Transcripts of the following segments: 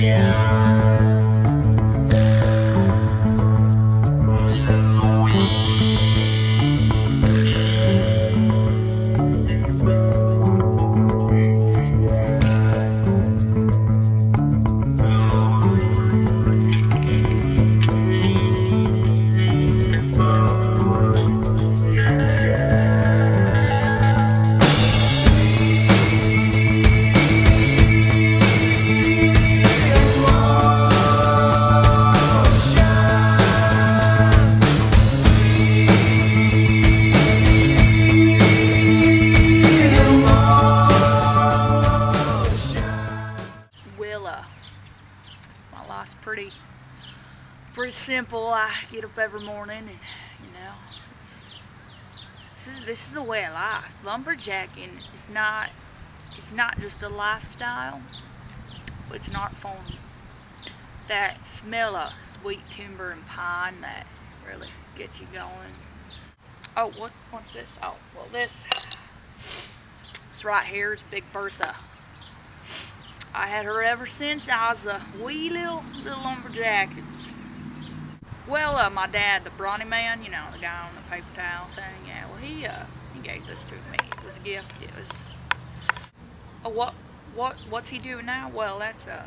Yeah. Simple. I get up every morning and, you know, it's, this is, this is the way of life. Lumberjacking is not, it's not just a lifestyle, it's not fun. That smell of sweet timber and pine that really gets you going. Oh, what, what's this? Oh, well this, this right here is Big Bertha. I had her ever since I was a wee little, little lumberjack. Well, uh, my dad, the brawny man, you know, the guy on the paper towel thing, yeah, well, he, uh, he gave this to me. It was a gift. It was, oh, what, what, what's he doing now? Well, that's, uh,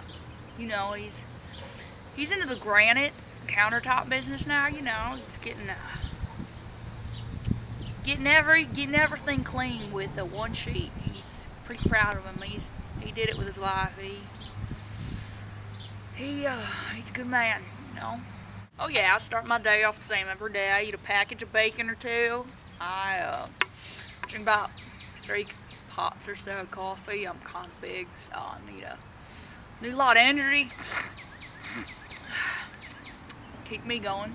you know, he's, he's into the granite countertop business now, you know, he's getting, uh, getting every, getting everything clean with the one sheet. He's pretty proud of him. He's he did it with his wife. He, he, uh, he's a good man, you know. Oh yeah, I start my day off the same every day. I eat a package of bacon or two. I uh, drink about three pots or so of coffee. I'm kind of big, so I need a need a lot of energy. Keep me going.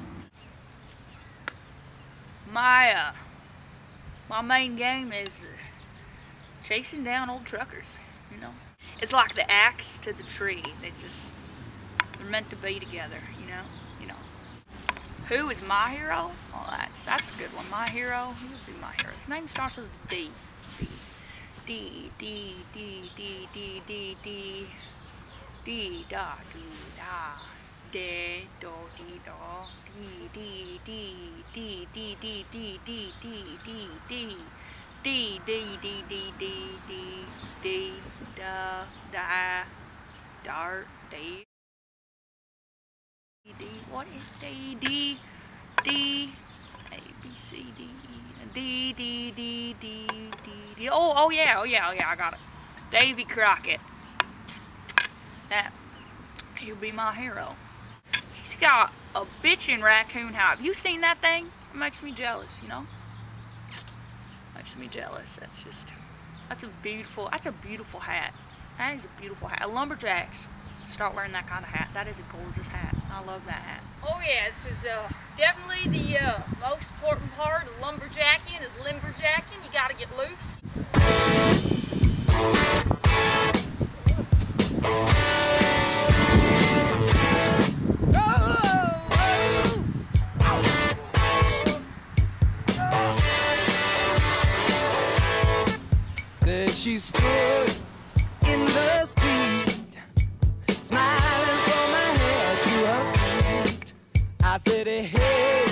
My uh, my main game is chasing down old truckers you know? It's like the axe to the tree. They just, they're meant to be together, you know? You know. Who is my hero? Well, that's, that's a good one. My hero, who would be my hero? His name starts with D. D. D, D, D, D, D, D, D, da, D, da. D, do, D, do, D, D, D, D, D, D, D, D, D, D, D. D D D D D D D D da da dar D D D D what is D D D A B C D E D D D D D D oh oh yeah oh yeah oh yeah I got it Davy Crockett that he'll be my hero he's got a bitchin' raccoon have you seen that thing it makes me jealous you know makes me jealous. That's just, that's a beautiful, that's a beautiful hat. That is a beautiful hat. Lumberjacks start wearing that kind of hat. That is a gorgeous hat. I love that hat. Oh yeah, this is uh, definitely the uh, most important part of lumberjacking is lumberjacking. You gotta get loose. She stood in the street, smiling from her head to her feet. I said, hey,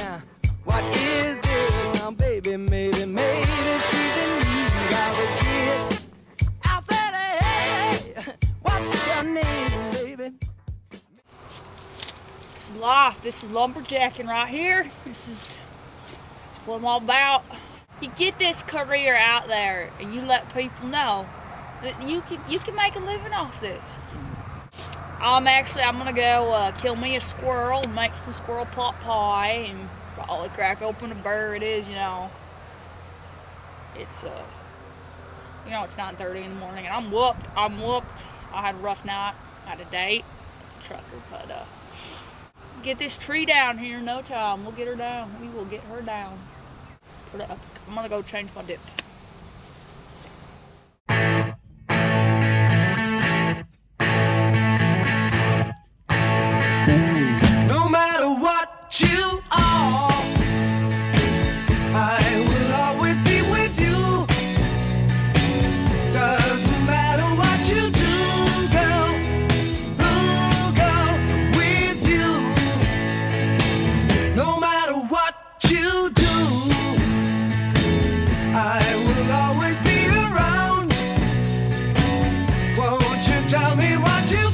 what is this? Now, baby, maybe, maybe she's in need of a kiss. I said, hey, what's your name, baby? This is life. This is lumberjacking right here. This is, this is what I'm all about you get this career out there and you let people know that you can you can make a living off this. I'm actually I'm gonna go uh, kill me a squirrel, make some squirrel pot pie, and probably crack open a bird. It is, you know. It's uh, you know, it's 9:30 in the morning, and I'm whooped. I'm whooped. I had a rough night. I had a date with trucker, but uh, get this tree down here in no time. We'll get her down. We will get her down. I'm gonna go change my dip. what you